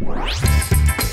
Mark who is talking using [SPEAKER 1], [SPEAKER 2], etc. [SPEAKER 1] Música